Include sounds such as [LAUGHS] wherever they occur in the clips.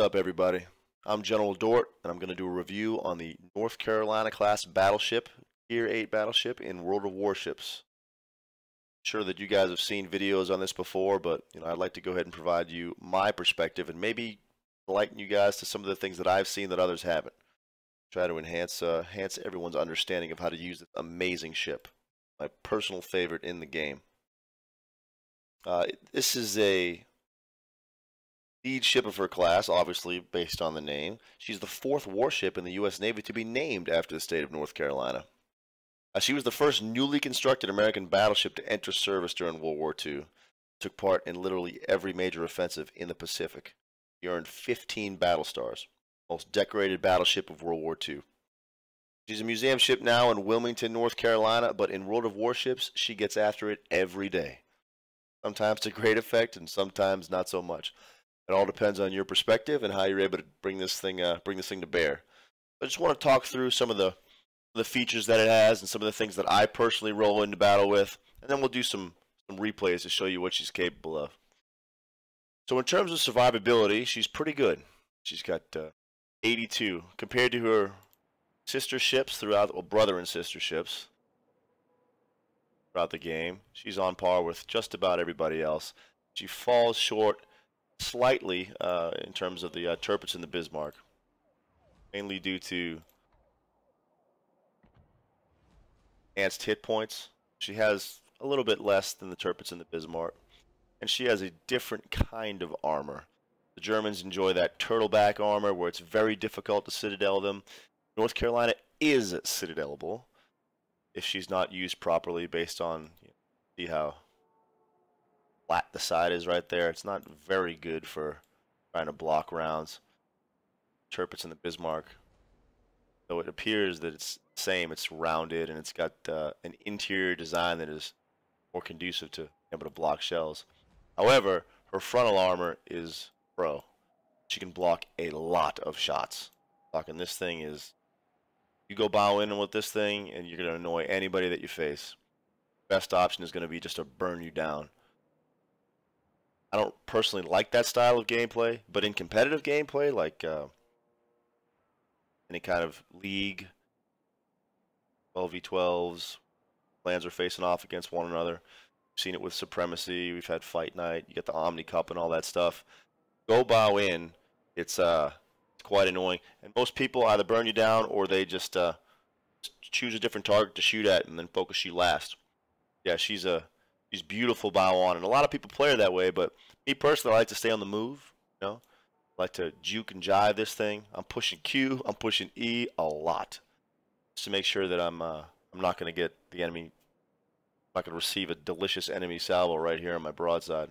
What's up, everybody? I'm General Dort, and I'm going to do a review on the North Carolina class battleship, Tier 8 battleship in World of Warships. Sure that you guys have seen videos on this before, but you know I'd like to go ahead and provide you my perspective and maybe enlighten you guys to some of the things that I've seen that others haven't. Try to enhance uh, enhance everyone's understanding of how to use this amazing ship, my personal favorite in the game. Uh, this is a lead ship of her class, obviously based on the name. She's the fourth warship in the U.S. Navy to be named after the state of North Carolina. Uh, she was the first newly constructed American battleship to enter service during World War II. Took part in literally every major offensive in the Pacific. She earned 15 battle stars, most decorated battleship of World War II. She's a museum ship now in Wilmington, North Carolina, but in World of Warships, she gets after it every day. Sometimes to great effect, and sometimes not so much. It all depends on your perspective and how you're able to bring this thing uh, bring this thing to bear. I just want to talk through some of the the features that it has and some of the things that I personally roll into battle with, and then we'll do some some replays to show you what she's capable of. So in terms of survivability, she's pretty good. She's got uh, 82 compared to her sister ships throughout, well, brother and sister ships throughout the game. She's on par with just about everybody else. She falls short slightly uh, in terms of the uh, Tirpitz and the Bismarck, mainly due to enhanced hit points. She has a little bit less than the Tirpitz and the Bismarck, and she has a different kind of armor. The Germans enjoy that turtleback armor where it's very difficult to citadel them. North Carolina is citadelable if she's not used properly based on you know, see how flat the side is right there. It's not very good for trying to block rounds. Tirpitz in the Bismarck. Though it appears that it's same, it's rounded and it's got uh, an interior design that is more conducive to able to block shells. However, her frontal armor is pro. She can block a lot of shots. Blocking this thing is you go bow in with this thing and you're going to annoy anybody that you face. Best option is going to be just to burn you down. I don't personally like that style of gameplay, but in competitive gameplay, like uh, any kind of league, 12v12s, clans are facing off against one another. We've seen it with Supremacy. We've had Fight Night. You get the Omni Cup and all that stuff. Go bow in. It's uh, it's quite annoying, and most people either burn you down or they just uh, choose a different target to shoot at and then focus you last. Yeah, she's a she's beautiful bow on, and a lot of people play her that way. But me personally, I like to stay on the move. You know, I like to juke and jive this thing. I'm pushing Q, I'm pushing E a lot, just to make sure that I'm uh, I'm not going to get the enemy. I'm not going to receive a delicious enemy salvo right here on my broadside.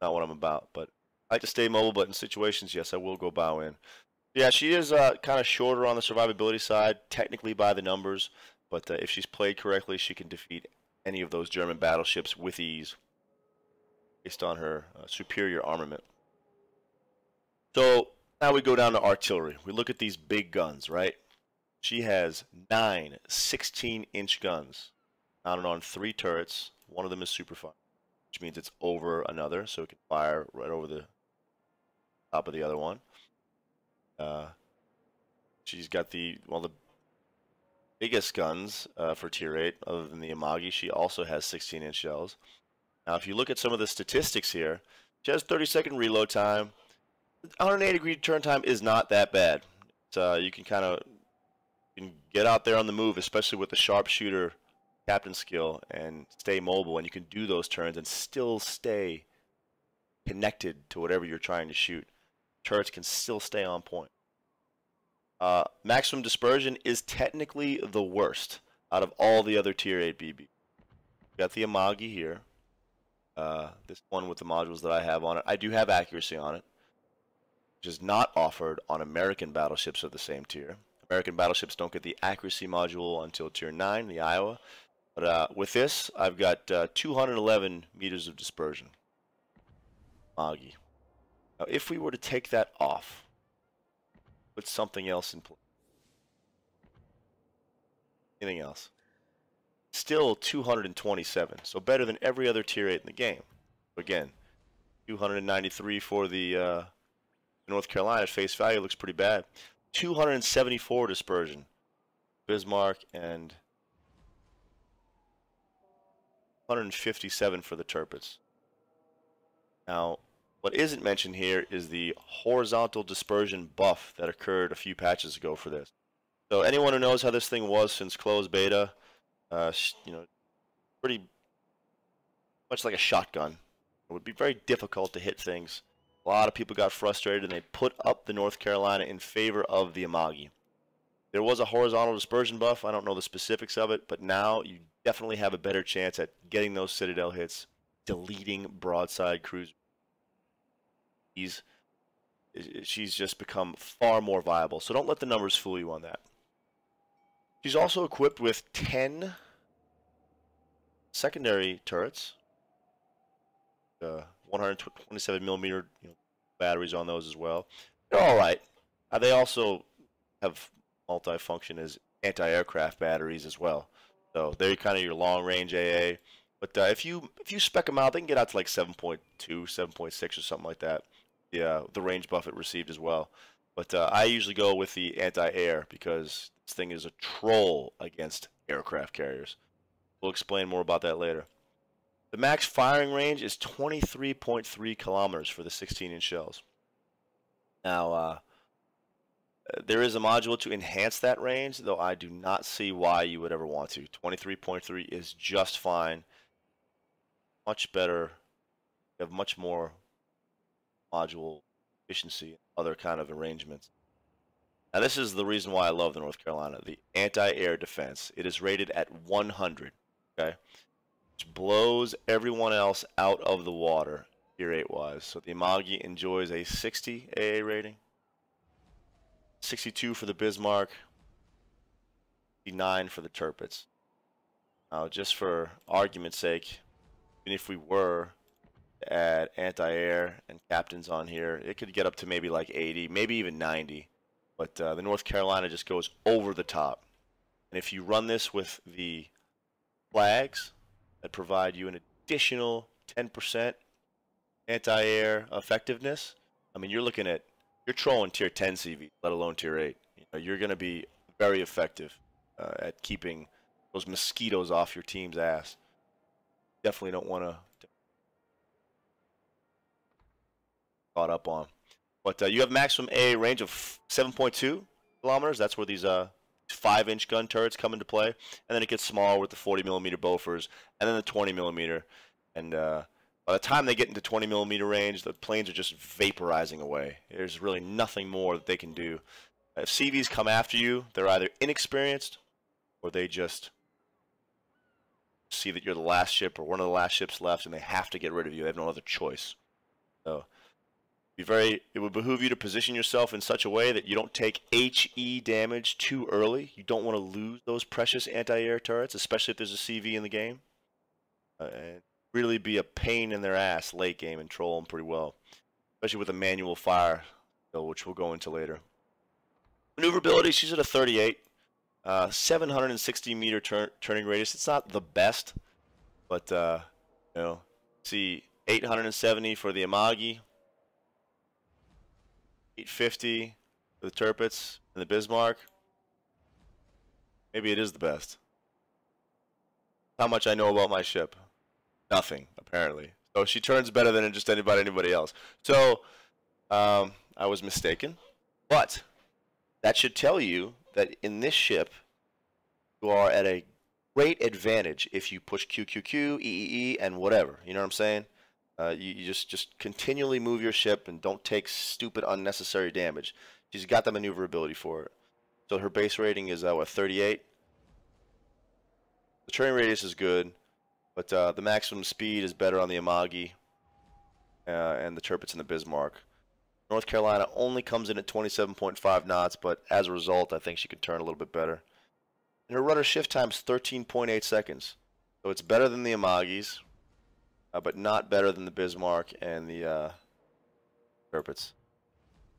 Not what I'm about, but I like to stay mobile. But in situations, yes, I will go bow in. Yeah, she is uh, kind of shorter on the survivability side, technically by the numbers. But uh, if she's played correctly, she can defeat any of those German battleships with ease based on her uh, superior armament. So now we go down to artillery. We look at these big guns, right? She has nine 16 inch guns mounted on three turrets. One of them is super fire, which means it's over another, so it can fire right over the top of the other one. Uh, she's got the, well, the biggest guns uh, for tier 8, other than the Amagi. She also has 16 inch shells. Now, if you look at some of the statistics here, she has 30 second reload time. 180 degree turn time is not that bad. Uh, you can kind of get out there on the move, especially with the sharpshooter captain skill, and stay mobile. And you can do those turns and still stay connected to whatever you're trying to shoot. Turrets can still stay on point. Uh, maximum dispersion is technically the worst out of all the other tier 8 BB. We got the Amagi here. Uh, this one with the modules that I have on it. I do have accuracy on it, which is not offered on American battleships of the same tier. American battleships don't get the accuracy module until tier 9, the Iowa. But uh, with this, I've got uh, 211 meters of dispersion. Amagi. Now, if we were to take that off, put something else in place. Anything else? Still 227, so better than every other tier 8 in the game. Again, 293 for the uh, North Carolina face value looks pretty bad. 274 dispersion. Bismarck and 157 for the Tirpitz. Now, what isn't mentioned here is the horizontal dispersion buff that occurred a few patches ago for this. So anyone who knows how this thing was since closed beta, uh, you know, pretty much like a shotgun. It would be very difficult to hit things. A lot of people got frustrated and they put up the North Carolina in favor of the Amagi. There was a horizontal dispersion buff. I don't know the specifics of it, but now you definitely have a better chance at getting those Citadel hits, deleting broadside cruise. He's, she's just become far more viable. So don't let the numbers fool you on that. She's also equipped with 10 secondary turrets. Uh, 127 millimeter you know, batteries on those as well. They're all right. Uh, they also have multi-function as anti-aircraft batteries as well. So they're kind of your long-range AA. But uh, if you if you spec them out, they can get out to like 7.2, 7.6 or something like that. Yeah, the range buff it received as well. But uh, I usually go with the anti-air because this thing is a troll against aircraft carriers. We'll explain more about that later. The max firing range is 23.3 kilometers for the 16-inch shells. Now, uh, there is a module to enhance that range, though I do not see why you would ever want to. 23.3 is just fine. Much better. You have much more module efficiency and other kind of arrangements. Now, this is the reason why I love the North Carolina. The anti-air defense. It is rated at 100. Okay, which blows everyone else out of the water tier 8 wise. So the Amagi enjoys a 60 AA rating. 62 for the Bismarck, 59 for the Tirpitz. Now, just for argument's sake, even if we were add anti-air and captains on here, it could get up to maybe like 80, maybe even 90. But uh, the North Carolina just goes over the top. And if you run this with the flags that provide you an additional 10% anti-air effectiveness, I mean, you're looking at you're trolling tier 10 CV, let alone tier 8. You know, you're going to be very effective uh, at keeping those mosquitoes off your team's ass. Definitely don't want to caught up on. But uh, you have maximum A range of 7.2 kilometers. That's where these uh, five inch gun turrets come into play, and then it gets smaller with the 40 millimeter Bofors, and then the 20 millimeter, and uh, by the time they get into 20 millimeter range, the planes are just vaporizing away. There's really nothing more that they can do. If CVs come after you, they're either inexperienced or they just see that you're the last ship or one of the last ships left and they have to get rid of you. They have no other choice. So be very it would behoove you to position yourself in such a way that you don't take HE damage too early. You don't want to lose those precious anti-air turrets, especially if there's a CV in the game. Uh, and really be a pain in their ass late game and troll them pretty well, especially with a manual fire, which we'll go into later. Maneuverability, she's at a 38. Uh, 760 meter tur turning radius. It's not the best, but uh, you know, see 870 for the Amagi, 850 for the Tirpitz and the Bismarck. Maybe it is the best. How much I know about my ship nothing apparently. So she turns better than just anybody anybody else. So um, I was mistaken, but that should tell you that in this ship you are at a great advantage if you push QQQ, EEE, and whatever. You know what I'm saying? Uh, you, you, just just continually move your ship and don't take stupid unnecessary damage. She's got the maneuverability for it. So her base rating is uh, what 38. The turning radius is good. But uh, the maximum speed is better on the Amagi uh, and the Tirpitz and the Bismarck. North Carolina only comes in at 27.5 knots, but as a result, I think she could turn a little bit better. And her rudder shift time is 13.8 seconds. So it's better than the Amagis, uh, but not better than the Bismarck and the uh, Tirpitz.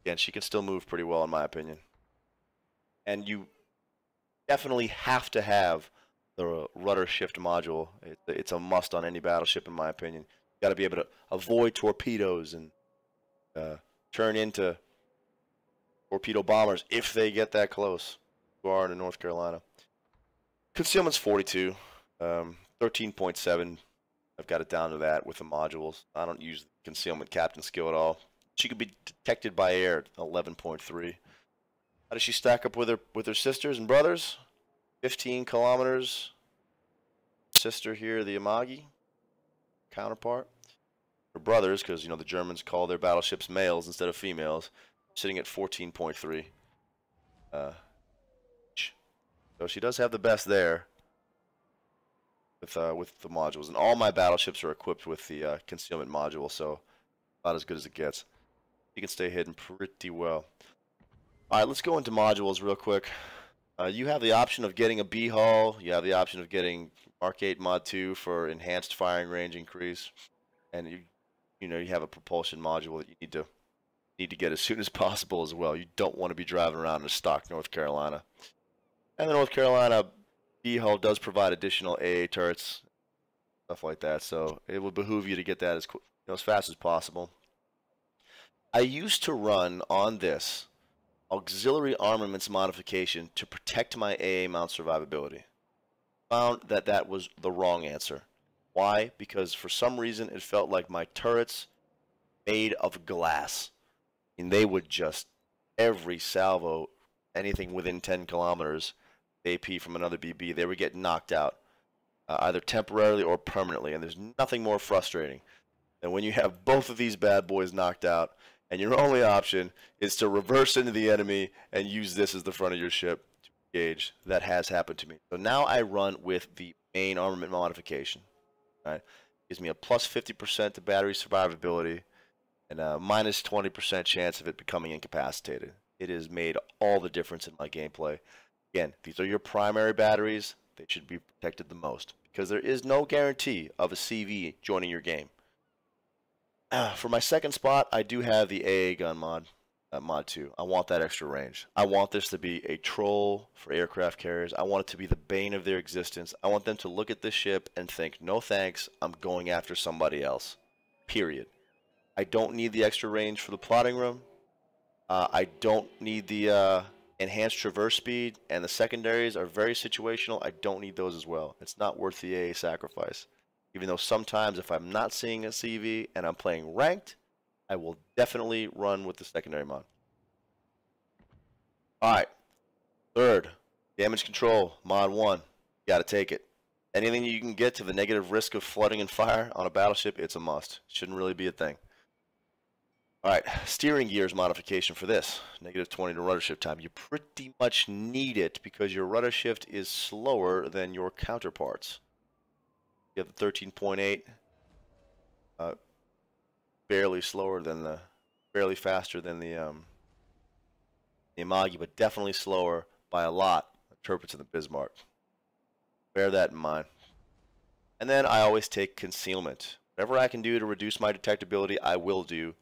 Again, she can still move pretty well, in my opinion. And you definitely have to have the rudder shift module. it's a must on any battleship, in my opinion. You got to be able to avoid torpedoes and uh, turn into torpedo bombers if they get that close. Who are in North Carolina. Concealment's 42. Um, 13.7. I've got it down to that with the modules. I don't use the concealment captain skill at all. She could be detected by air 11.3. How does she stack up with her with her sisters and brothers? 15 kilometers. Sister here, the Amagi counterpart. Her brothers, because you know the Germans call their battleships males instead of females, sitting at 14.3. Uh, so she does have the best there with uh, with the modules, and all my battleships are equipped with the uh, concealment module, so about as good as it gets. You can stay hidden pretty well. All right, let's go into modules real quick. Uh, you have the option of getting a B hull. You have the option of getting Mark 8 Mod 2 for enhanced firing range increase, and you you know you have a propulsion module that you need to need to get as [LAUGHS] soon as possible as well. You don't want to be driving around in a stock North Carolina. And the North Carolina B hull does provide additional AA turrets, stuff like that. So it would behoove you to get that as you know, as fast as possible. I used to run on this auxiliary armaments modification to protect my AA mount survivability. Found that that was the wrong answer. Why? Because for some reason it felt like my turrets made of glass. And they would just, every salvo, anything within 10 kilometers, AP from another BB, they would get knocked out, uh, either temporarily or permanently. And there's nothing more frustrating than when you have both of these bad boys knocked out, and your only option is to reverse into the enemy and use this as the front of your ship to engage. That has happened to me. So now I run with the main armament modification. Right, gives me a plus 50% to battery survivability and a minus 20% chance of it becoming incapacitated. It has made all the difference in my gameplay. Again, these are your primary batteries. They should be protected the most because there is no guarantee of a CV joining your game. Uh, for my second spot, I do have the AA gun mod, uh, mod 2. I want that extra range. I want this to be a troll for aircraft carriers. I want it to be the bane of their existence. I want them to look at this ship and think, no thanks, I'm going after somebody else. Period. I don't need the extra range for the plotting room. Uh, I don't need the uh, enhanced traverse speed, and the secondaries are very situational. I don't need those as well. It's not worth the AA sacrifice. Even though sometimes if I'm not seeing a CV and I'm playing ranked, I will definitely run with the secondary mod. Alright. Third, damage control, mod 1. Gotta take it. Anything you can get to the negative risk of flooding and fire on a battleship, it's a must. Shouldn't really be a thing. All right, steering gears modification for this. Negative 20 to rudder shift time. You pretty much need it because your rudder shift is slower than your counterparts. You have the 13.8. Uh, barely slower than the, barely faster than the, um, the Amagi, but definitely slower by a lot. Interprets in the Bismarck. Bear that in mind. And then I always take concealment. Whatever I can do to reduce my detectability, I will do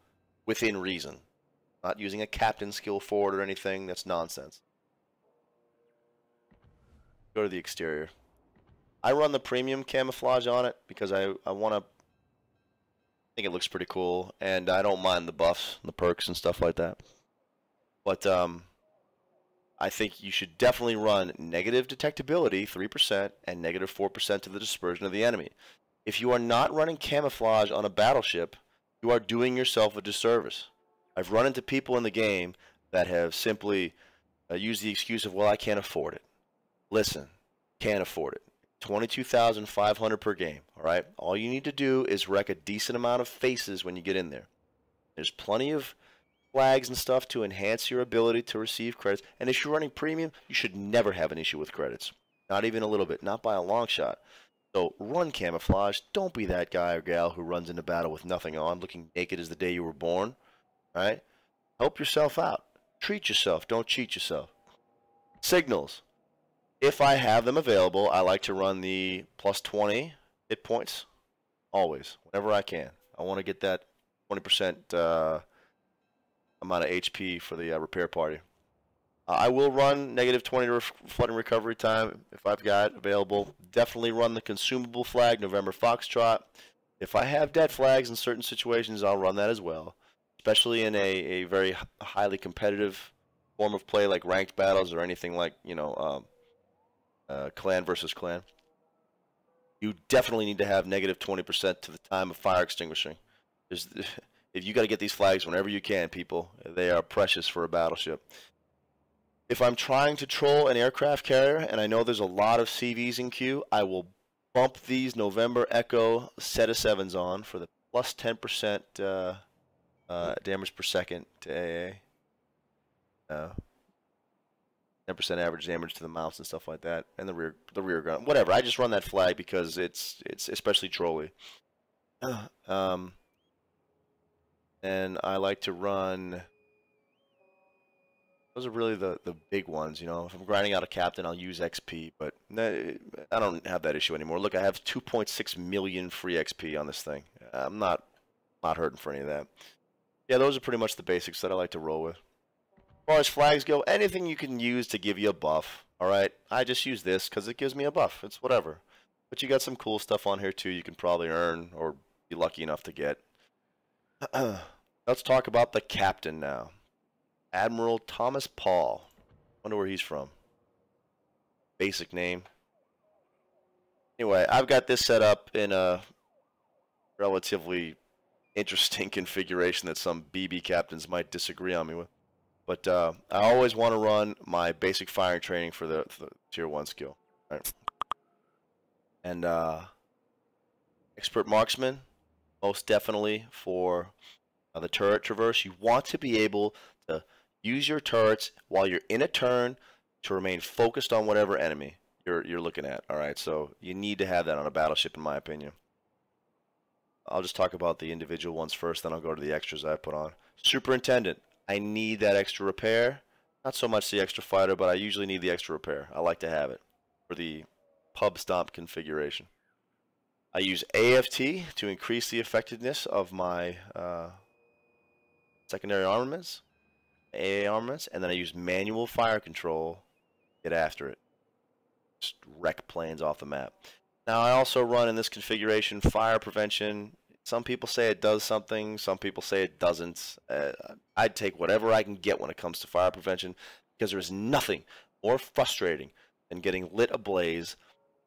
within reason. Not using a captain skill forward or anything, that's nonsense. Go to the exterior. I run the premium camouflage on it because I, I want to I think it looks pretty cool, and I don't mind the buffs, and the perks, and stuff like that. But um, I think you should definitely run negative detectability, 3%, and negative 4% to the dispersion of the enemy. If you are not running camouflage on a battleship, you are doing yourself a disservice. I've run into people in the game that have simply uh, used the excuse of, well, I can't afford it. Listen, can't afford it. 22,500 per game, all right? All you need to do is wreck a decent amount of faces when you get in there. There's plenty of flags and stuff to enhance your ability to receive credits. And if you're running premium, you should never have an issue with credits. Not even a little bit, not by a long shot. So run camouflage. Don't be that guy or gal who runs into battle with nothing on, looking naked as the day you were born. Right? Help yourself out. Treat yourself. Don't cheat yourself. Signals. If I have them available, I like to run the plus 20 hit points. Always. Whenever I can. I want to get that 20% uh, amount of HP for the uh, repair party. Uh, I will run negative 20 ref flooding recovery time if I've got available. Definitely run the consumable flag, November Foxtrot. If I have dead flags in certain situations, I'll run that as well, especially in a, a very highly competitive form of play like ranked battles or anything like you know um, uh, clan versus clan, you definitely need to have negative 20% to the time of fire extinguishing. There's, [LAUGHS] if you got to get these flags whenever you can, people, they are precious for a battleship. If I'm trying to troll an aircraft carrier and I know there's a lot of CVs in queue, I will bump these November Echo Setteseven on for the plus 10% uh, uh, damage per second to AA. Uh, 10% average damage to the mounts and stuff like that, and the rear the rear gun, whatever. I just run that flag because it's it's especially trolly. um, and I like to run. Those are really the the big ones, you know. If I'm grinding out a captain, I'll use XP, but I don't have that issue anymore. Look, I have 2.6 million free XP on this thing. I'm not not hurting for any of that. Yeah, those are pretty much the basics that I like to roll with As far as flags go, anything you can use to give you a buff. All right, I just use this because it gives me a buff. It's whatever. But you got some cool stuff on here too. You can probably earn or be lucky enough to get. [CLEARS THROAT] Let's talk about the captain now. Admiral Thomas Paul. Wonder where he's from. Basic name. Anyway, I've got this set up in a relatively interesting [LAUGHS] configuration that some BB captains might disagree on me with. But uh, I always want to run my basic firing training for the, for the tier one skill. Right? And uh, expert marksman, most definitely for uh, the turret traverse. You want to be able to use your turrets while you're in a turn to remain focused on whatever enemy you're you're looking at. All right, so you need to have that on a battleship, in my opinion. I'll just talk about the individual ones first, then I'll go to the extras I put on. Superintendent, I need that extra repair. Not so much the extra fighter, but I usually need the extra repair. I like to have it for the pub stomp configuration. I use AFT to increase the effectiveness of my uh, secondary armaments, AA armaments, and then I use manual fire control get after it. Just wreck planes off the map. Now I also run in this configuration fire prevention some people say it does something. Some people say it doesn't. Uh, I'd take whatever I can get when it comes to fire prevention because there is nothing more frustrating than getting lit ablaze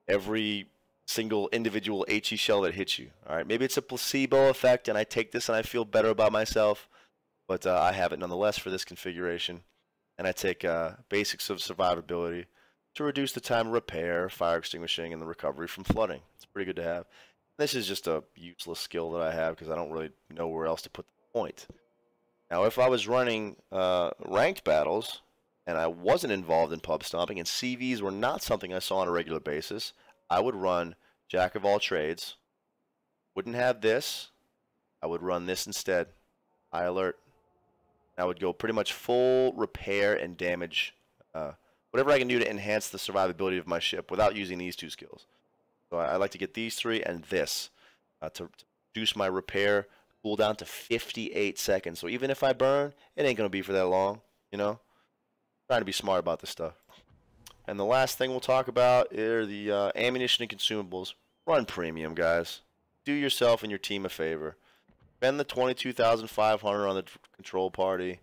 every single individual HE shell that hits you. All right, maybe it's a placebo effect, and I take this and I feel better about myself, but uh, I have it nonetheless for this configuration. And I take uh, basics of survivability to reduce the time of repair, fire extinguishing, and the recovery from flooding. It's pretty good to have. This is just a useless skill that I have because I don't really know where else to put the point. Now, if I was running uh, ranked battles and I wasn't involved in pub stomping and CVs were not something I saw on a regular basis, I would run Jack of all trades. Wouldn't have this. I would run this instead. High alert. I would go pretty much full repair and damage. Uh, whatever I can do to enhance the survivability of my ship without using these two skills. So I, I like to get these three and this uh, to, to reduce my repair cooldown to 58 seconds. So even if I burn, it ain't going to be for that long, you know? Trying to be smart about this stuff. And the last thing we'll talk about are the uh, ammunition and consumables. Run premium, guys. Do yourself and your team a favor. Spend the 22500 on the control party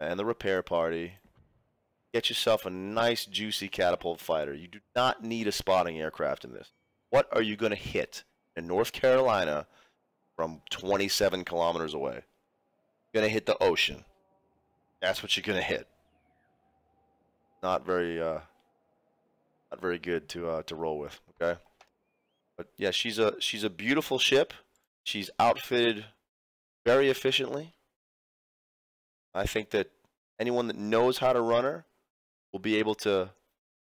and the repair party. Get yourself a nice, juicy catapult fighter. You do not need a spotting aircraft in this. What are you going to hit in North Carolina from 27 kilometers away? You're going to hit the ocean. That's what you're going to hit. Not very, uh, not very good to uh, to roll with. Okay, but yeah, she's a she's a beautiful ship. She's outfitted very efficiently. I think that anyone that knows how to run her will be able to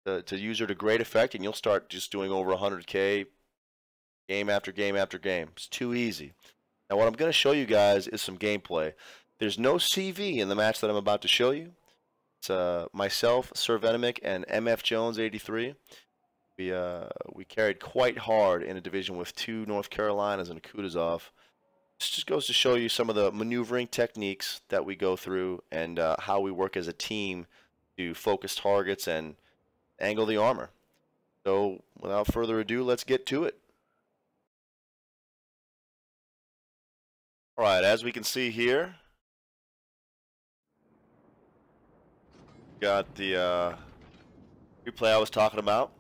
to, to use her to great effect, and you'll start just doing over 100k game after game after game. It's too easy. Now, what I'm going to show you guys is some gameplay. There's no CV in the match that I'm about to show you. It's uh, myself, Sir Venomic, and MF Jones 83. We uh, we carried quite hard in a division with two North Carolinas and a Kutuzov. This just goes to show you some of the maneuvering techniques that we go through and uh, how we work as a team to focus targets and angle the armor. So without further ado, let's get to it. All right, as we can see here, got the uh, replay I was talking about.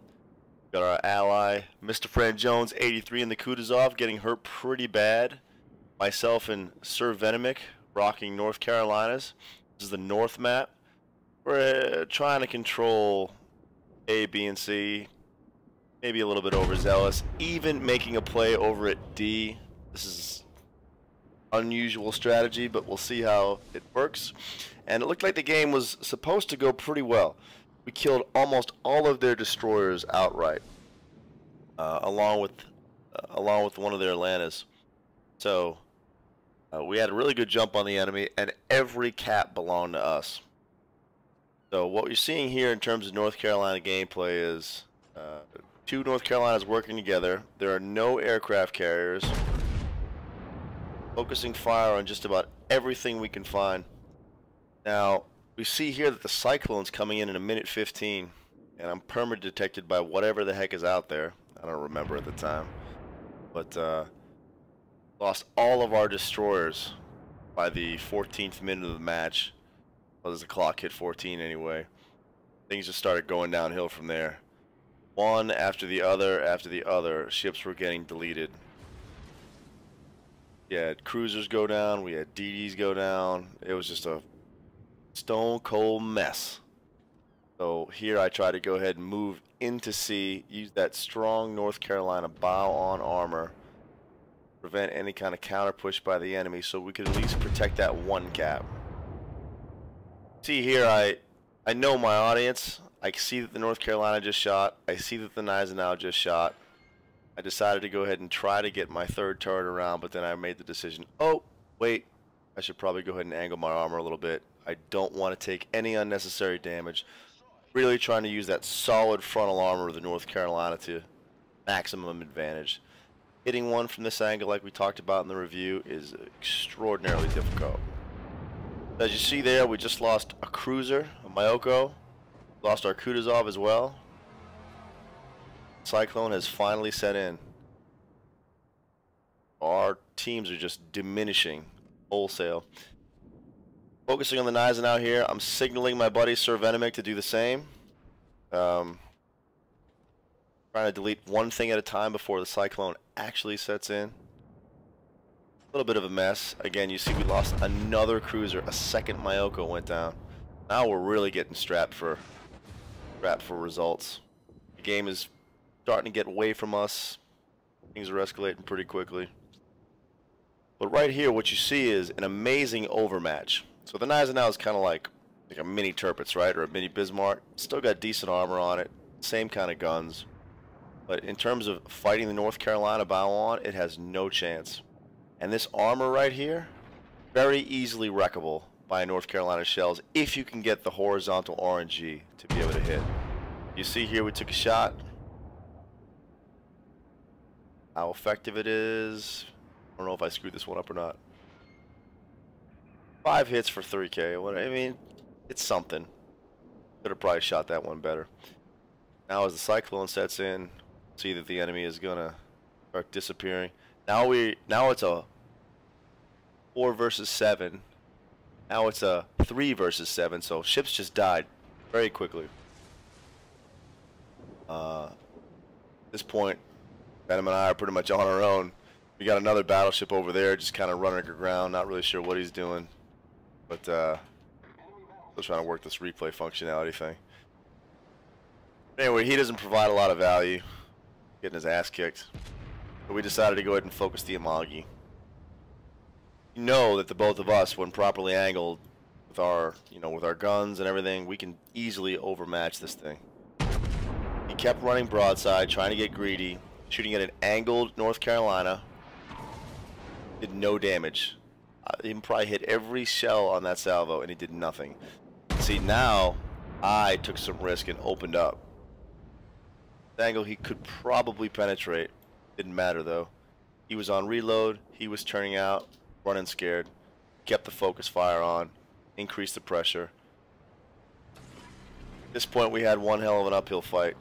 Got our ally, Mr. Fran Jones, 83 in the Kutuzov, getting hurt pretty bad. Myself and Sir Venomic rocking North Carolinas. This is the North map. We're uh, trying to control A, B, and C. Maybe a little bit overzealous. Even making a play over at D. This is unusual strategy, but we'll see how it works. And it looked like the game was supposed to go pretty well. We killed almost all of their destroyers outright, uh, along with uh, along with one of their Atlantas. So uh, we had a really good jump on the enemy, and every cap belonged to us. So what you're seeing here in terms of North Carolina gameplay is uh, two North Carolinas working together. There are no aircraft carriers. Focusing fire on just about everything we can find. Now, we see here that the cyclone's coming in in a minute 15, and I'm perma detected by whatever the heck is out there. I don't remember at the time. But, uh, lost all of our destroyers by the 14th minute of the match. Well, as the clock hit 14 anyway. Things just started going downhill from there. One after the other after the other, ships were getting deleted. We had cruisers go down, we had DDs go down. It was just a stone cold mess. So here I try to go ahead and move into C, use that strong North Carolina bow on armor, prevent any kind of counter push by the enemy so we could at least protect that one cap. See here, I I know my audience. I see that the North Carolina just shot. I see that the Gneisenau just shot. I decided to go ahead and try to get my third turret around, but then I made the decision, oh, wait, I should probably go ahead and angle my armor a little bit. I don't want to take any unnecessary damage. Really trying to use that solid frontal armor of the North Carolina to maximum advantage. Hitting one from this angle like we talked about in the review is extraordinarily difficult. As you see there, we just lost a cruiser, a Myoko. Lost our Kutuzov as well. Cyclone has finally set in. Our teams are just diminishing wholesale. Focusing on the Gneisenau here, I'm signaling my buddy Sir Venomic to do the same. Um, trying to delete one thing at a time before the Cyclone actually sets in. A little bit of a mess. Again, you see we lost another cruiser. A second Myoko went down. Now we're really getting strapped for strapped for results. The game is starting to get away from us. Things are escalating pretty quickly. But right here, what you see is an amazing overmatch. So the Gneisenau is kind of like, like a mini Tirpitz, right? Or a mini Bismarck. Still got decent armor on it. Same kind of guns. But in terms of fighting the North Carolina bow on, it has no chance. And this armor right here, very easily wreckable by North Carolina shells if you can get the horizontal RNG to be able to hit. You see here we took a shot how effective it is. I don't know if I screwed this one up or not. Five hits for 3k. What I mean, it's something. Could have probably shot that one better. Now as the cyclone sets in, see that the enemy is gonna start disappearing. Now we now it's a four versus seven. Now it's a three versus seven. So ships just died very quickly. Uh, at this point, Venom and I are pretty much on our own. We got another battleship over there just kind of running aground, not really sure what he's doing. But, uh, still trying to work this replay functionality thing. Anyway, he doesn't provide a lot of value. Getting his ass kicked. But we decided to go ahead and focus the Amagi. You know that the both of us, when properly angled, with our, you know, with our guns and everything, we can easily overmatch this thing. He kept running broadside, trying to get greedy, shooting at an angled North Carolina. Did no damage. He probably hit every shell on that salvo and he did nothing. See, now I took some risk and opened up. Angle he could probably penetrate. Didn't matter though. He was on reload. He was turning out, running scared. Kept the focus fire on. Increased the pressure. At this point, we had one hell of an uphill fight.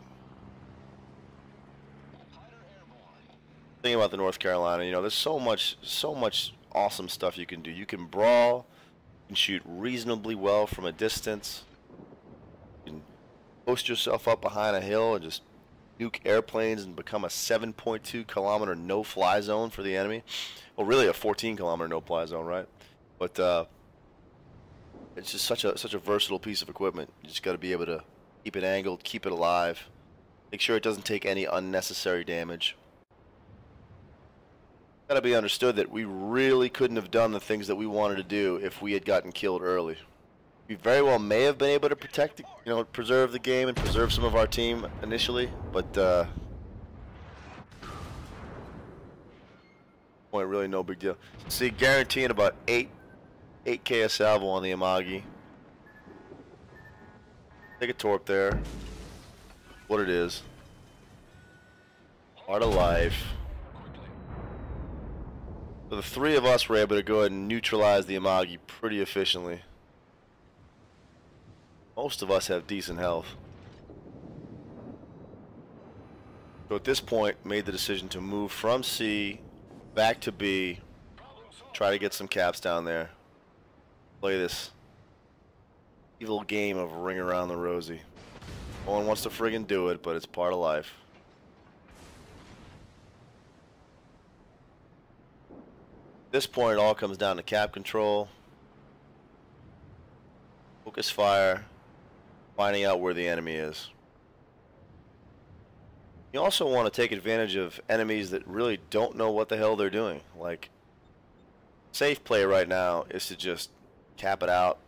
thing about the North Carolina, you know, there's so much, so much awesome stuff you can do. You can brawl, you can shoot reasonably well from a distance. You can post yourself up behind a hill and just nuke airplanes and become a 7.2 kilometer no-fly zone for the enemy. Well, really a 14 kilometer no-fly zone, right? But uh, it's just such a such a versatile piece of equipment. You just got to be able to keep it angled, keep it alive, make sure it doesn't take any unnecessary damage. Got to be understood that we really couldn't have done the things that we wanted to do if we had gotten killed early. We very well may have been able to protect, you know, preserve the game and preserve some of our team initially, but uh, point really no big deal. See, guaranteeing about eight 8k of salvo on the Amagi. Take a torp there. What it is. Part of life. So the three of us were able to go ahead and neutralize the Amagi pretty efficiently. Most of us have decent health. So at this point, made the decision to move from C back to B, try to get some caps down there play this evil game of ring around the rosy. No one wants to friggin' do it, but it's part of life. This point, it all comes down to cap control, focus fire, finding out where the enemy is. You also want to take advantage of enemies that really don't know what the hell they're doing. Like, safe play right now is to just cap it out,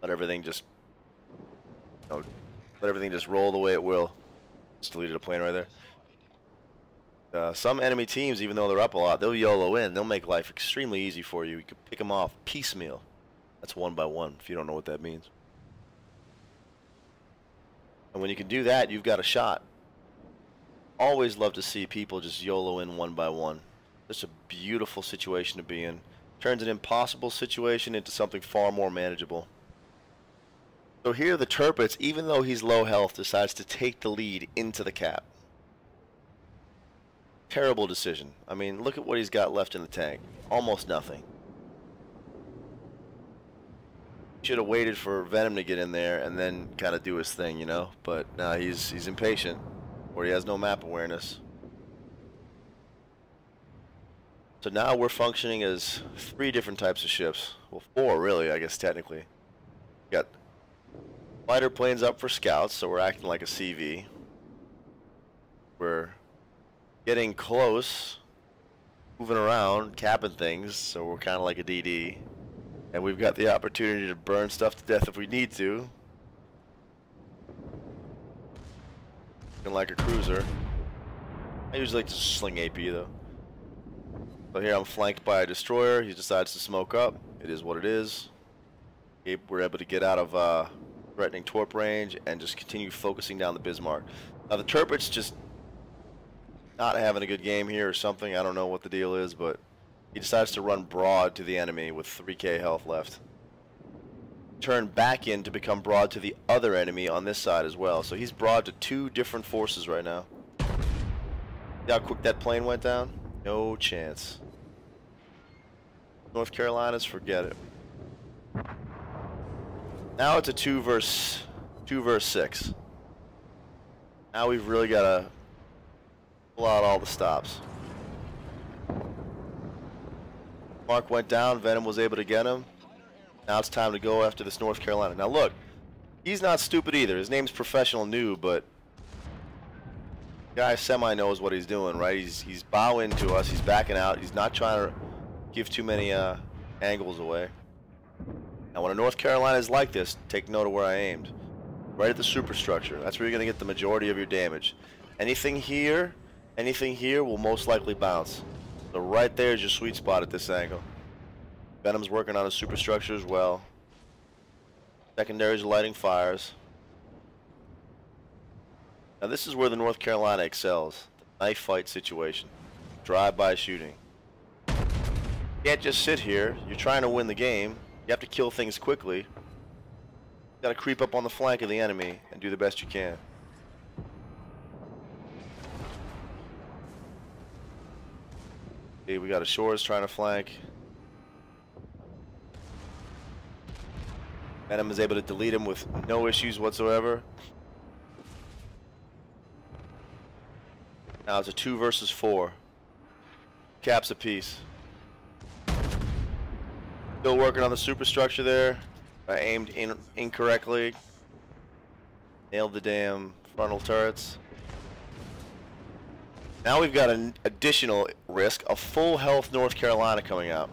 let everything just, you know, let everything just roll the way it will. Just deleted a plane right there. Uh, some enemy teams, even though they're up a lot, they'll YOLO in. They'll make life extremely easy for you. You can pick them off piecemeal. That's one by one, if you don't know what that means. And when you can do that, you've got a shot. Always love to see people just YOLO in one by one. It's a beautiful situation to be in turns an impossible situation into something far more manageable. So here the Tirpitz, even though he's low health, decides to take the lead into the cap. Terrible decision. I mean, look at what he's got left in the tank. Almost nothing. Should have waited for Venom to get in there and then kind of do his thing, you know? But now nah, he's, he's impatient, or he has no map awareness. So now we're functioning as three different types of ships. Well, four really, I guess technically. We got fighter planes up for scouts, so we're acting like a CV. We're getting close, moving around, capping things, so we're kind of like a DD. And we've got the opportunity to burn stuff to death if we need to. Looking like a cruiser. I usually like to sling AP though. So here I'm flanked by a destroyer. He decides to smoke up. It is what it is. We're able to get out of uh, threatening torp range and just continue focusing down the Bismarck. Now the Tirpitz just not having a good game here or something. I don't know what the deal is, but he decides to run broad to the enemy with 3k health left. Turn back in to become broad to the other enemy on this side as well. So he's broad to two different forces right now. See how quick that plane went down? No chance. North Carolina's, forget it. Now it's a two verse, two verse six. Now we've really got to pull out all the stops. Mark went down, Venom was able to get him. Now it's time to go after this North Carolina. Now look, he's not stupid either. His name's Professional Noob, but guy semi knows what he's doing, right? He's he's bowing to us. He's backing out. He's not trying to give too many uh, angles away. Now when a North Carolina is like this, take note of where I aimed. Right at the superstructure. That's where you're going to get the majority of your damage. Anything here, anything here will most likely bounce. So right there is your sweet spot at this angle. Venom's working on his superstructure as well. Secondaries lighting fires. Now this is where the North Carolina excels. The knife fight situation. Drive-by shooting You can't just sit here. You're trying to win the game. You have to kill things quickly. You gotta creep up on the flank of the enemy and do the best you can. Hey, we got Ashores trying to flank. Venom is able to delete him with no issues whatsoever. Now it's a two versus four. Caps a piece. Still working on the superstructure there. I aimed in incorrectly. Nailed the damn frontal turrets. Now we've got an additional risk of full health North Carolina coming out.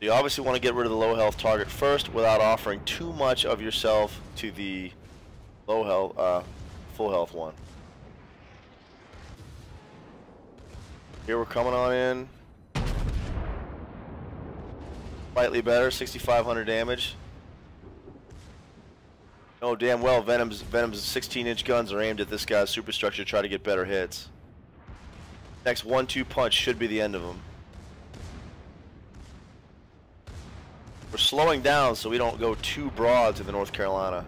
You obviously want to get rid of the low health target first without offering too much of yourself to the low health, uh, full health one. Here we're coming on in. Slightly better, 6,500 damage. Oh damn well Venom's Venom's 16 inch guns are aimed at this guy's superstructure to try to get better hits. Next one two punch should be the end of him. We're slowing down so we don't go too broad to the North Carolina.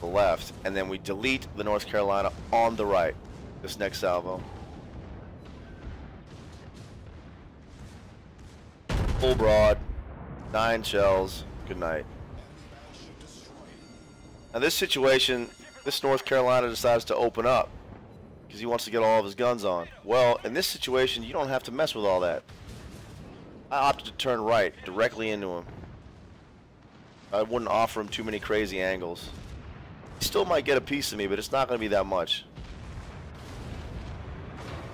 The left, and then we delete the North Carolina on the right. This next salvo. Full broad, nine shells. Good night. Now this situation, this North Carolina decides to open up because he wants to get all of his guns on. Well, in this situation, you don't have to mess with all that. I opted to turn right, directly into him. I wouldn't offer him too many crazy angles. He still might get a piece of me, but it's not going to be that much.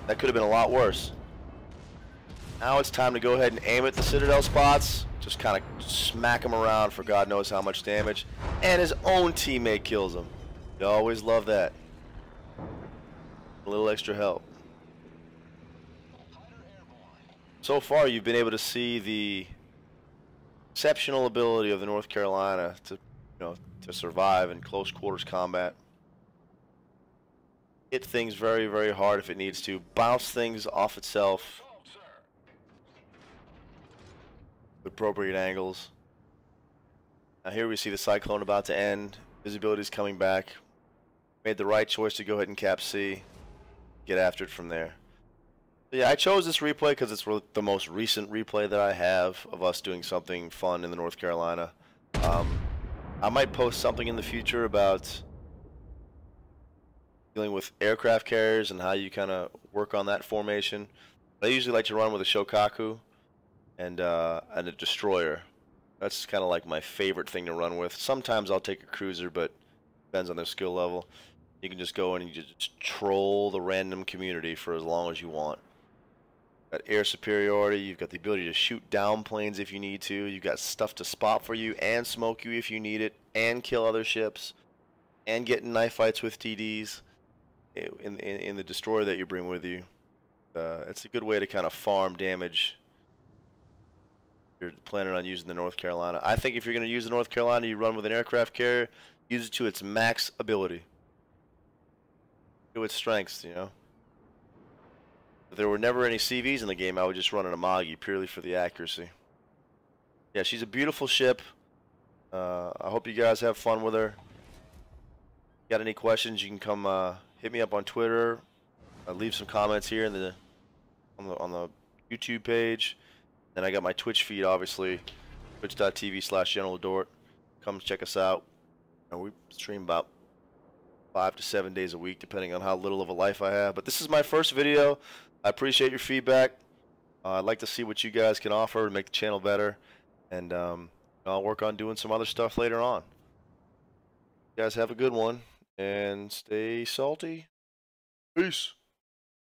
That could have been a lot worse. Now it's time to go ahead and aim at the Citadel spots. Just kind of smack him around for God knows how much damage. And his own teammate kills him. You always love that. A little extra help. So far, you've been able to see the exceptional ability of the North Carolina to, you know, to survive in close quarters combat. Hit things very, very hard if it needs to. Bounce things off itself. Appropriate angles. Now here we see the cyclone about to end. Visibility is coming back. Made the right choice to go ahead and cap C. Get after it from there. Yeah, I chose this replay because it's the most recent replay that I have of us doing something fun in the North Carolina. Um, I might post something in the future about dealing with aircraft carriers and how you kind of work on that formation. I usually like to run with a Shokaku and uh, and a destroyer. That's kind of like my favorite thing to run with. Sometimes I'll take a cruiser, but depends on their skill level. You can just go in and you just troll the random community for as long as you want got air superiority. You've got the ability to shoot down planes if you need to. You've got stuff to spot for you and smoke you if you need it, and kill other ships, and get in knife fights with TDs in, in, in the destroyer that you bring with you. Uh, it's a good way to kind of farm damage. You're planning on using the North Carolina. I think if you're going to use the North Carolina, you run with an aircraft carrier, use it to its max ability. To its strengths, you know. If there were never any CVs in the game, I would just run an Amagi purely for the accuracy. Yeah, she's a beautiful ship. Uh, I hope you guys have fun with her. Got any questions? You can come uh, hit me up on Twitter. Uh, leave some comments here in the on the on the YouTube page. Then I got my Twitch feed, obviously, twitch.tv slash generaldort. Come check us out. And we stream about five to seven days a week, depending on how little of a life I have. But this is my first video. I appreciate your feedback. Uh, I'd like to see what you guys can offer to make the channel better. And um, I'll work on doing some other stuff later on. You guys have a good one and stay salty. Peace.